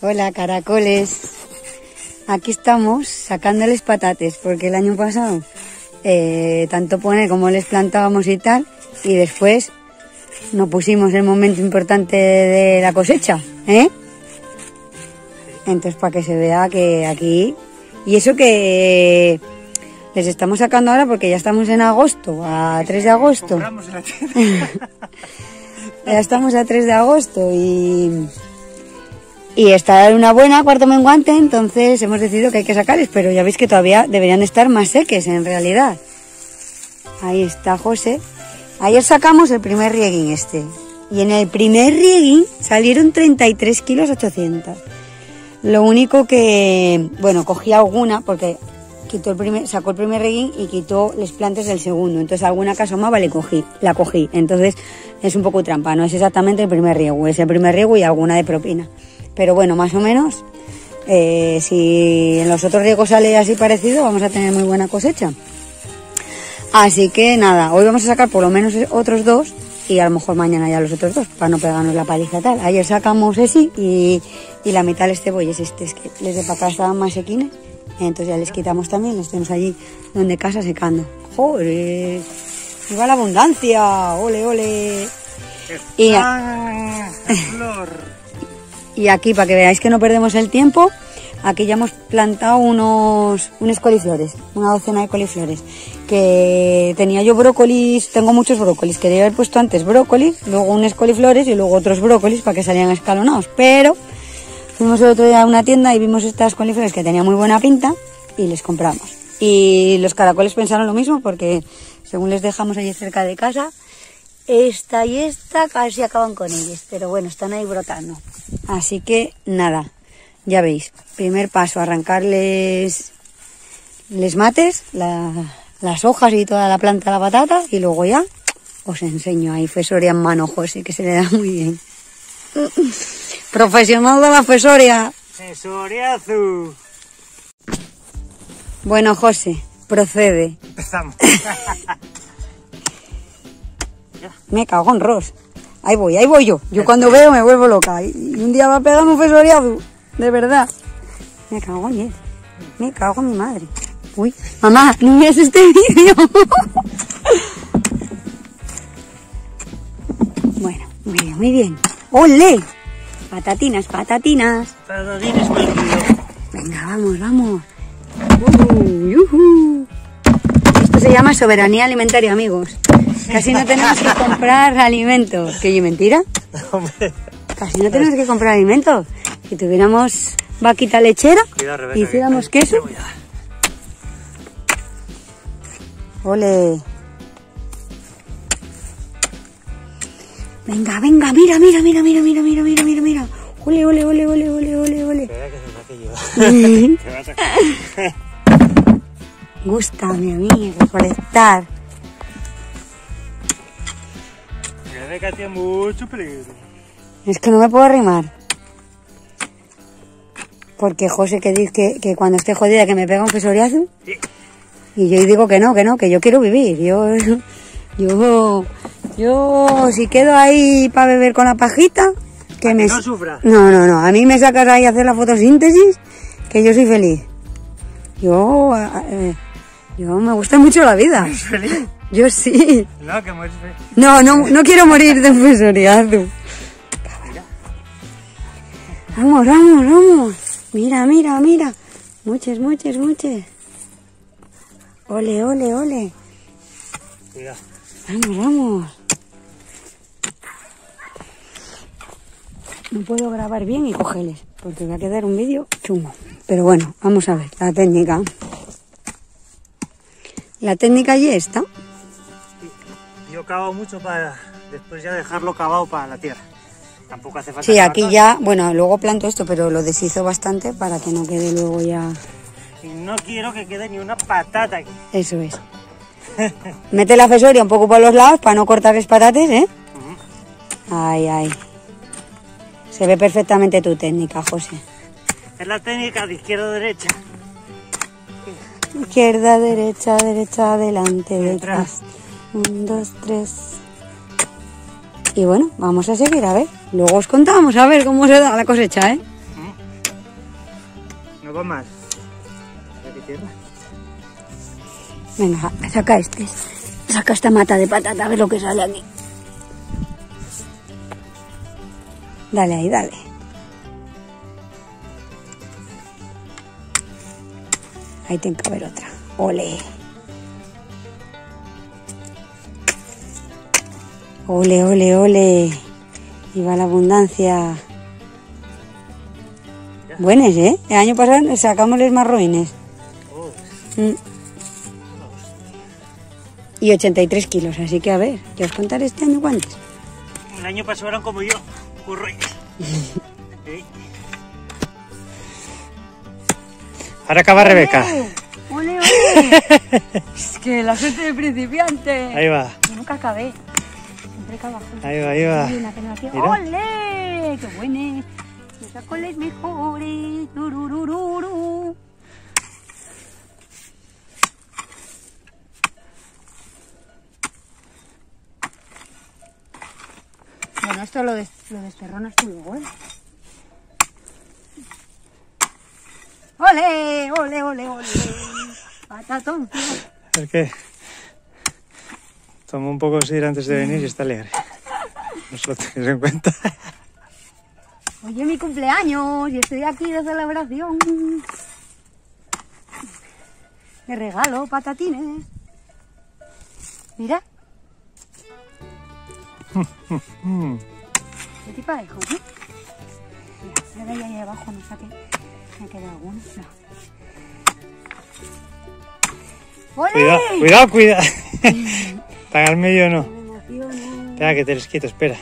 Hola, caracoles. Aquí estamos sacándoles patates, porque el año pasado eh, tanto poner como les plantábamos y tal, y después no pusimos el momento importante de la cosecha, ¿eh? Entonces, para que se vea que aquí... Y eso que les estamos sacando ahora porque ya estamos en agosto, a 3 de agosto. Ya estamos a 3 de agosto y, y está una buena cuarto menguante, entonces hemos decidido que hay que sacarles, pero ya veis que todavía deberían de estar más seques en realidad. Ahí está José. Ayer sacamos el primer rieguín este. Y en el primer rieguín salieron 33 kilos 800. Lo único que, bueno, cogí alguna porque quitó el primer, sacó el primer reguín y quitó los plantes del segundo. Entonces alguna que asomaba le cogí, la cogí. Entonces es un poco trampa, no es exactamente el primer riego, es el primer riego y alguna de propina. Pero bueno, más o menos, eh, si en los otros riegos sale así parecido, vamos a tener muy buena cosecha. Así que nada, hoy vamos a sacar por lo menos otros dos y a lo mejor mañana ya los otros dos, para no pegarnos la paliza tal. Ayer sacamos ese y, y la mitad este voy es este, es que les de para acá estaban más sequines, entonces ya les quitamos también, los tenemos allí donde casa secando. ¡Joder! ¡Viva la abundancia! ¡Ole, ole! Y, ¡Ah! ¡Flor! Y aquí, para que veáis que no perdemos el tiempo, aquí ya hemos plantado unos, unos coliflores, una docena de coliflores. Que tenía yo brócolis, tengo muchos brócolis, quería haber puesto antes brócolis, luego unos coliflores y luego otros brócolis para que salieran escalonados. Pero fuimos el otro día a una tienda y vimos estas coliflores que tenían muy buena pinta y les compramos. Y los caracoles pensaron lo mismo porque según les dejamos allí cerca de casa, esta y esta casi acaban con ellos, pero bueno, están ahí brotando. Así que nada, ya veis, primer paso, arrancarles les mates, la- las hojas y toda la planta de la patata y luego ya os enseño ahí fesoria en mano, José, que se le da muy bien. Profesional de la fesoria. ¡Sensoriazu! Bueno, José, procede. Empezamos. Me cago en Ros. Ahí voy, ahí voy yo. Yo cuando veo me vuelvo loca. Y un día va a pegarme un fesoriado. De verdad. Me cago en él. Me cago en mi madre. Uy, mamá, no veas este vídeo. bueno, muy bien, muy bien. ¡Ole! Patatinas, patatinas. Kilo. Venga, vamos, vamos. Uh, yujú. Esto se llama soberanía alimentaria, amigos. Casi no tenemos que comprar alimentos. ¿Que oye, mentira? Hombre. Casi no tenemos que comprar alimentos. Si tuviéramos vaquita lechera Cuidado, Rebeca. y hiciéramos que- queso. Ole. Venga, venga, mira, mira, mira, mira, mira, mira, mira, mira, mira. Ole, ole, ole, ole, ole, ole, ole. Espera que se saque yo. Te vas a- Gústame a mí recolectar. Rebeca tiene mucho peligro. Es que no me puedo arrimar. Porque José que dice que, que cuando esté jodida que me pega un fesoriazo. Sí. Y yo digo que no, que no, que yo quiero vivir. Yo, yo, yo si quedo ahí para beber con la pajita, que me... no sufra. No, no, no. A mí me sacas ahí a hacer la fotosíntesis, que yo soy feliz. Yo, eh, yo me gusta mucho la vida. ¿Feliz? Yo sí. No, que mueres. No, no, no quiero morir de un fesoriazo. Vamos, vamos, vamos. Mira, mira, mira. Muchas, muchas, muchas. Ole, ole, ole. Cuidado. Vamos, vamos. No puedo grabar bien y cogerles, porque va a quedar un vídeo chungo. Pero bueno, vamos a ver la técnica. La técnica allí está. Yo cavo mucho para después ya dejarlo cavado para la tierra. Tampoco hace falta. Sí, aquí ya, bueno, luego planto esto, pero lo deshizo bastante para que no quede luego ya. Y no quiero que quede ni una patata aquí. Eso es. Mete la fesoria un poco por los lados para no cortar los patates, ¿eh? Ay, ay. Se ve perfectamente tu técnica, José. Es la técnica de izquierda a derecha. Izquierda, derecha, derecha, adelante, detrás. Detrás. Un, dos, tres. Y bueno, vamos a seguir, a ver. Luego os contamos, a ver cómo se da la cosecha, ¿eh? No comas. Mira qué tierra. Venga, saca este. Saca esta mata de patata, a ver lo que sale aquí. Dale ahí, dale. Ahí tiene que haber otra. Ole. Ole, ole, ole. Y va la abundancia. Buenas, ¿eh? El año pasado sacamos los marroines. Mm. Y 83 kilos, así que a ver, ya os contaré este año cuántos. el año pasado eran como yo, curroy. Sí. Ahora acaba Rebeca. ¡Ole, ole! es que la suerte de principiante. Ahí va, Yo nunca acabé. Siempre ahí va, ahí va. Hay una que no. ¡Ole! ¡Qué buena! Me saco las mejores. Tururururu. Bueno, esto lo, des lo desterronas tú luego, ¿eh? ¡Ole! ¡Ole, ole, ole! ¡Patatón! Es que tomó un poco de sidra antes de venir y está alegre. No se lo tenéis en cuenta. Oye, mi cumpleaños y estoy aquí de celebración. Me regalo patatines. Mira. ¿Qué tipo de hijo, eh? Mira, mira ahí, ahí abajo, no saque. Me ha quedado alguno. No. Cuidado, cuidado, cuidado. Tan al medio no. Espera, que te les quito, espera.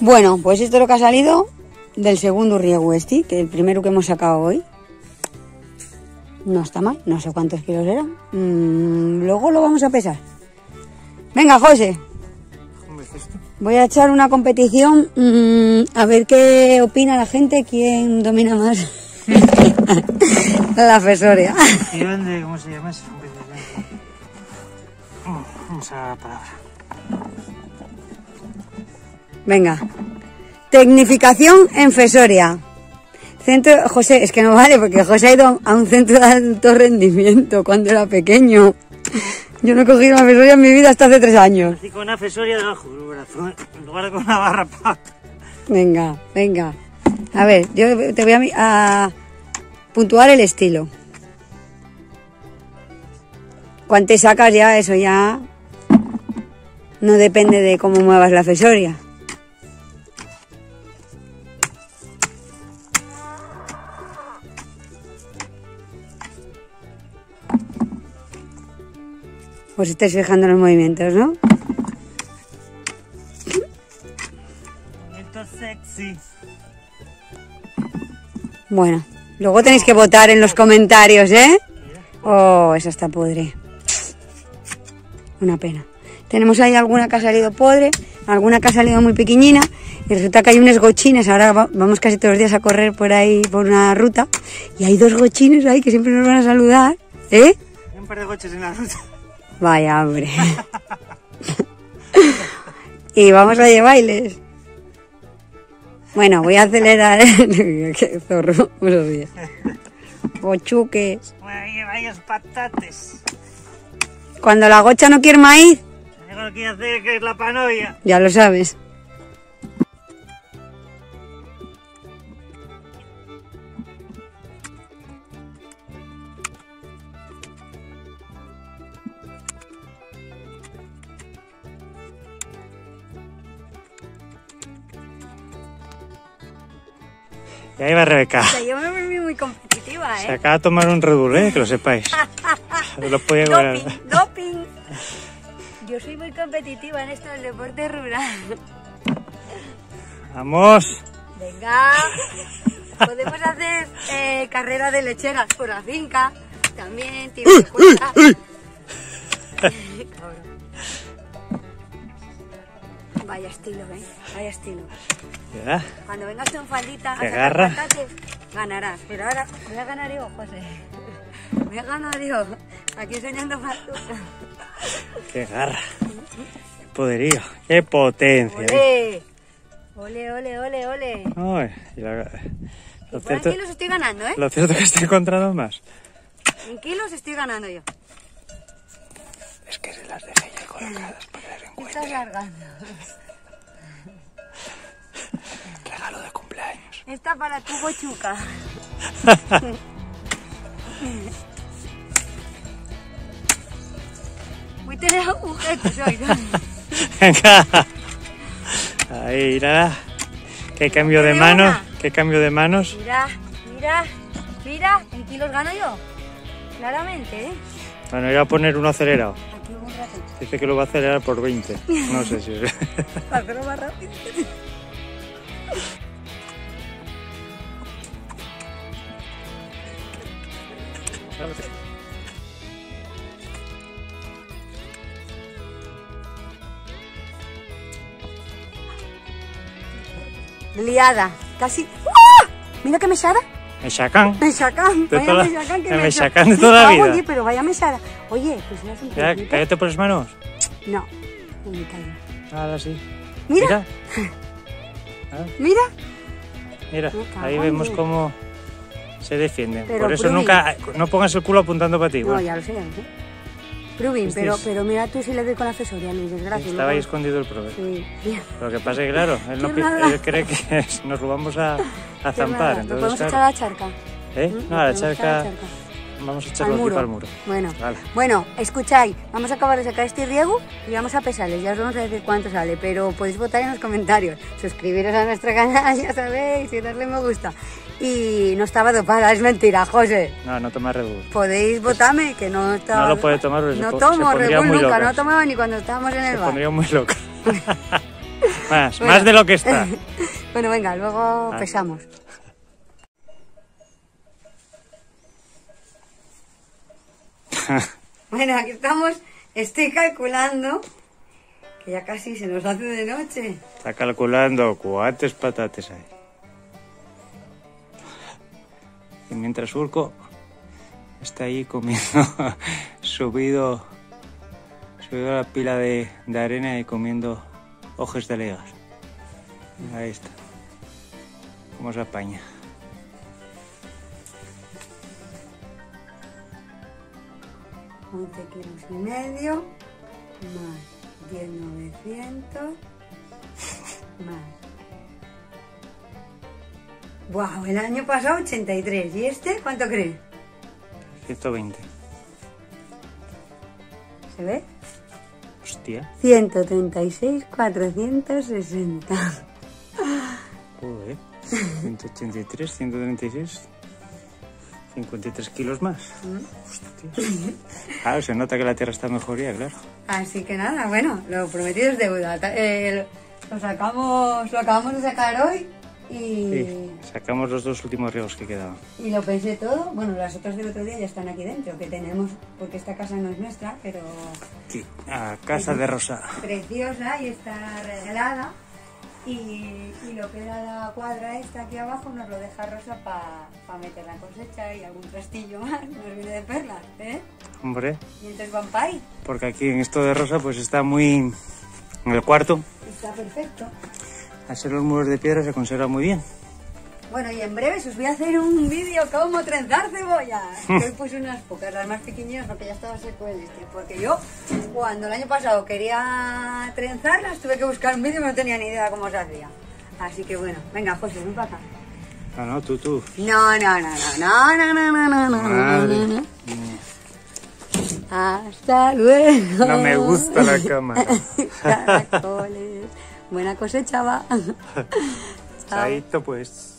Bueno, pues esto es lo que ha salido del segundo riego este, que el primero que hemos sacado hoy. No está mal, no sé cuántos kilos eran. Mm, luego lo vamos a pesar. Venga, José, voy a echar una competición mm, a ver qué opina la gente, quién domina más la fesoria. ¿Y dónde? ¿Cómo se llama eso? Vamos a la palabra. Venga. Tecnificación en Fesoria. Centro, José, es que no vale porque José ha ido a un centro de alto rendimiento cuando era pequeño. Yo no he cogido una Fesoria en mi vida hasta hace tres años. Así con una fesoria debajo del brazo, en lugar de con una barra pa. Venga, venga. A ver, yo te voy a, a puntuar el estilo. Cuánto sacas ya, eso ya no depende de cómo muevas la Fesoria. Os estáis fijando en los movimientos, ¿no? Momento sexy. Bueno, luego tenéis que votar en los comentarios, ¿eh? Oh, esa está podre. Una pena. Tenemos ahí alguna que ha salido podre, alguna que ha salido muy pequeñina y resulta que hay unos gochines. Ahora va- vamos casi todos los días a correr por ahí por una ruta y hay dos gochines ahí que siempre nos van a saludar, ¿eh? Hay un par de coches en la ruta. Vaya, hombre. y vamos a llevarles. Bueno, voy a acelerar. Qué zorro, buenos días. Gochuques. Vaya, vaya patates. Cuando la gocha no quiere maíz, Tengo lo que hacer que es la panoia. ya lo sabes. Y ahí va Rebeca. Yo me volví muy competitiva, Se acaba de tomar un Red Bull, ¿eh? que lo sepáis. Lo podía. Doping, doping. Yo soy muy competitiva en esto del deporte rural. Vamos. Venga, podemos hacer eh, carrera de lecheras por la finca. También, tiro de. Cabrón. Vaya estilo, ¿eh? Vaya estilo. Ya. Cuando vengas en faldita a Qué sacar garra. patates, ganarás. Pero ahora voy a ganar yo, José. Voy a ganar yo. Aquí enseñando factura. Qué garra. Qué poderío. Qué potencia. Ole, ole, ole, ole. Ay, y la- Y lo, en cierto, kilos estoy ganando, ¿eh? lo cierto es que estoy encontrando más. En kilos estoy ganando yo. Es que se las dejé ya colocadas para que las ¿Qué encuentre. estás largando? Regalo de cumpleaños. Esta para tu bochuca. Voy a tener agujetos hoy, ¿no? Venga. Ahí, nada. Qué cambio de manos. Qué cambio de manos. Mira, mira, mira, en kilos gano yo. Claramente, ¿eh? Bueno, voy a poner uno acelerado. Dice que lo va a acelerar por 20. No sé si es. Hacerlo más rápido. Liada. Casi. ¡Ah! Mira que mesada. Me sacan. Me sacan. De Vaya toda- me sacan que me me sacan de Me toda la vida. diez, pero vaya mesada. Oye, pues es un poquito. cállate por las manos. No, no me caigo. Ahora sí. Mira, Ah, mira. mira, Me cago ahí vemos cómo se defienden. Pero, por eso nunca no pongas el culo apuntando para ti. No, ya lo sé, ya lo sé. Este pero, pero mira tú si le doy con la asesoría, Luis, desgracia. Estaba ahí escondido el. Sí, sí. Lo que pasa es que, claro, él, no él cree que nos lo vamos a, a zampar. rara. ¿Lo Entonces, podemos claro, echar a la charca? ¿eh? ¿Mm? No, ¿Lo a la podemos echar charca, a la charca? Vamos a echarlo aquí para el muro. Bueno, Vale. bueno, escucháis, vamos a acabar de sacar este riego y vamos a pesarles, ya os vamos a decir cuánto sale, pero podéis votar en los comentarios, suscribiros a nuestro canal, ya sabéis, y darle me gusta. Y no estaba dopada, es mentira, José. No, no tomas Red Bull. Podéis votarme, que no estaba... No lo puede tomar se No po- tomo se Red Bull nunca, no tomaba ni cuando estábamos en el Se bar. pondría muy loca. más, Bueno. más de lo que está. Bueno, venga, luego pesamos. Bueno, aquí estamos. Estoy calculando que ya casi se nos hace de noche. Está calculando cuántas patates hay. Y mientras Urco está ahí comiendo, subido, subido a la pila de, de arena y comiendo hojas de legas. Ahí está. Cómo se apaña. Once kilos y medio, más 10,900, más. Wow, el año pasado 83. ¿Y este cuánto crees? 120. ¿Se ve? Hostia. 136, 460. Joder. 183, 136. 53 kilos más. Hostia. Claro, se nota que la tierra está mejor ya, claro. Así que nada, bueno, lo prometido es deuda. Eh, lo, lo sacamos, lo acabamos de sacar hoy y, Sí, sacamos los dos últimos riegos que quedaban. y lo pensé todo. Bueno, las otras del otro día ya están aquí dentro, que tenemos, porque esta casa no es nuestra, pero Sí, a casa de Rosa. preciosa y está regalada. Y, y lo que era la cuadra esta aquí abajo nos lo deja Rosa para meter la cosecha y algún trastillo más, nos viene de perlas, ¿eh? Hombre, Y entonces van para ahí, porque aquí en esto de Rosa pues está muy... En el cuarto, está perfecto. ser los muros de piedra se conserva muy bien. Bueno, y en breve os voy a hacer un vídeo cómo trenzar cebollas. Que hoy puse unas pocas, las más pequeñitas, porque ya estaba seco el este. Porque yo, cuando el año pasado quería trenzarlas, tuve que buscar un vídeo y no tenía ni idea cómo se hacía. Así que bueno, venga, José, ven para acá. No, no, tú, tú. No, no, no, no, no, no, no, no, no, no, Madre no. Hasta luego. No me gusta la cámara. Caracoles. Buena cosecha va. Chaito pues.